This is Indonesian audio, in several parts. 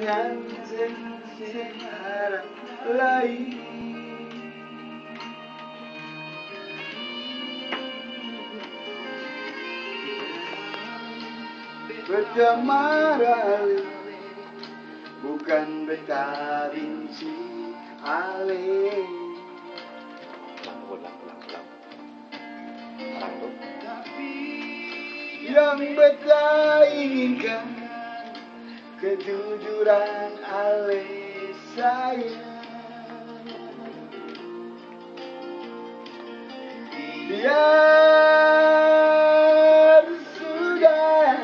sekarang lain Bercemara bukan beta benci ale ulang yang beta inginkan kejujuran ale saya biar sudah.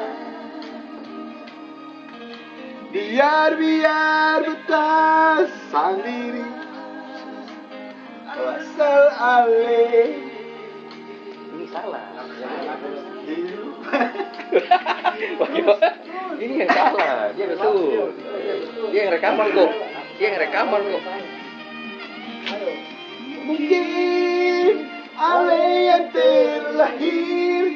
Biar biar beta sendiri. Asal ale ini salah. Bagaimana? ini yang salah. Dia betul. dia yang rekaman kok. Dia yang rekaman kok. Mungkin Ale yang terlahir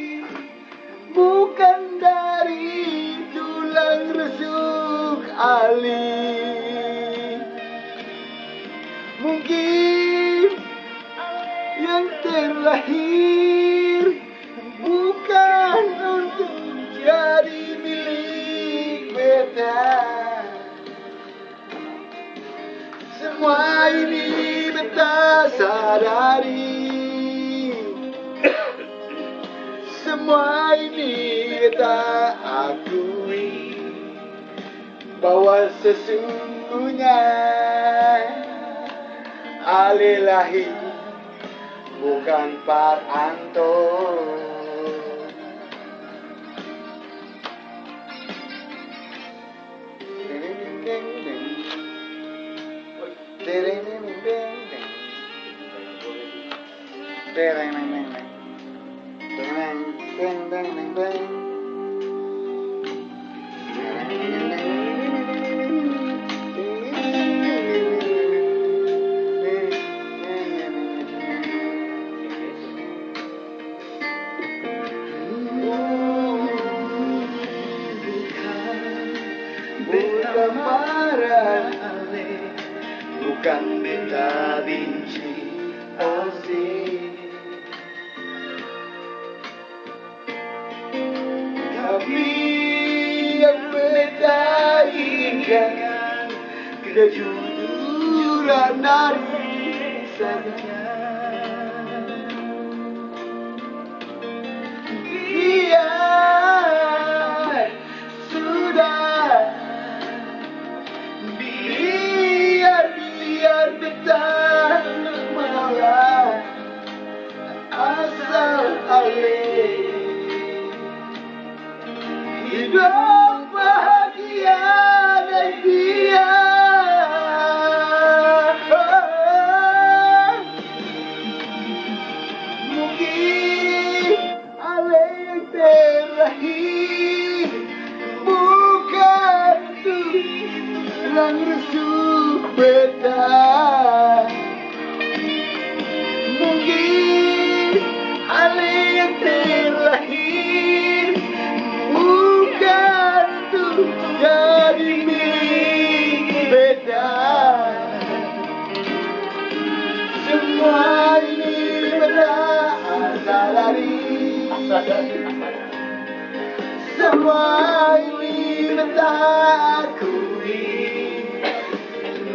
bukan dari tulang rusuk Ali. Mungkin yang terlahir Semua ini beta sadari. Semua ini beta akui Bahwa sesungguhnya Ali lahir bukan Pak Anto Bukan minta benci asing kejujuran dari saja Biar sudah Biar biar beta malah asal ale hidup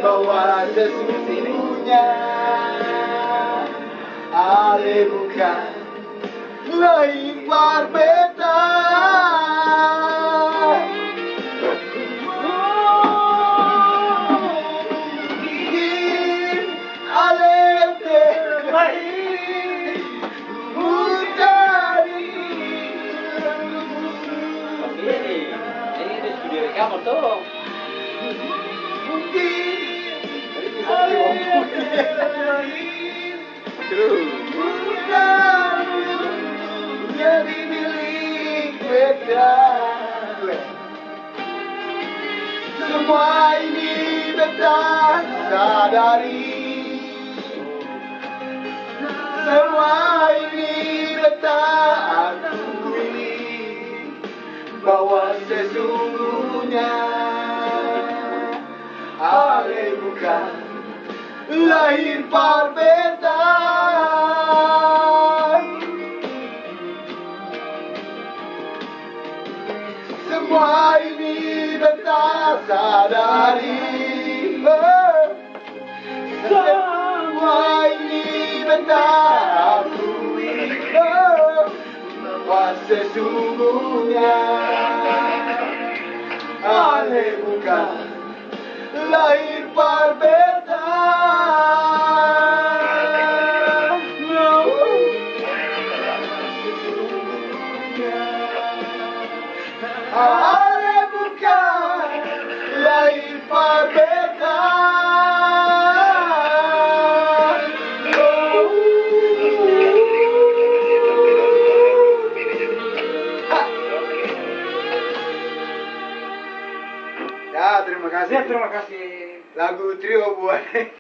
bahwa sesungguhnya Ale bukan lain berbeda Mungkin Ale terlahir bukan jadi milik beda Semua ini beta sadari Semua ini beta akui Bahwa sesungguhnya bukan lahir perbedaan Semua ini beta sadari. Semua ini beta akui Oh. Sesungguhnya Aneh bukan lahir perbedaan Aneh kasih. Terima kasih. Lagu trio buat